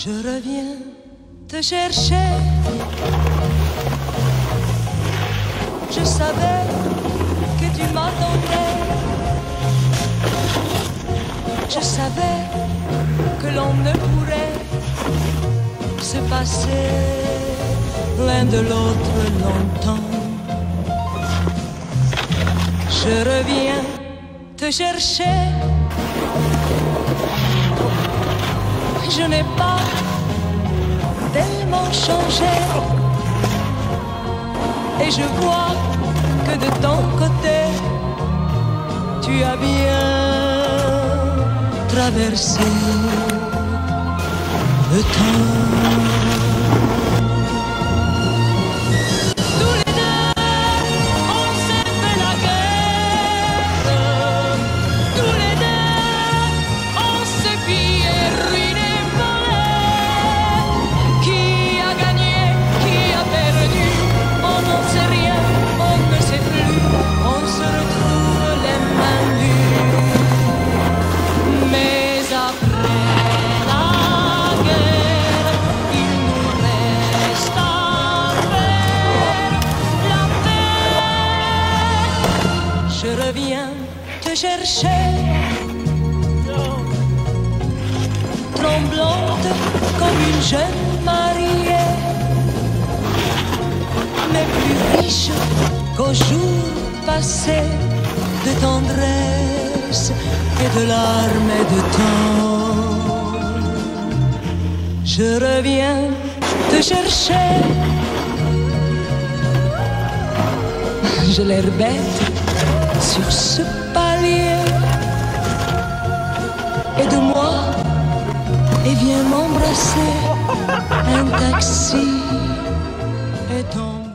Je reviens te chercher. Je savais que tu m'attendais. Je savais que l'on ne pourrait se passer l'un de l'autre longtemps. Je reviens te chercher. Je n'ai pas tellement changé. Et je vois que de ton côté, tu as bien traversé le temps. Te chercher, tremblante comme une jeune mariée, mais plus riche qu'au jour passé de tendresse et de larmes et de temps. Je reviens te chercher. Je l'air bête sur ce taxi est en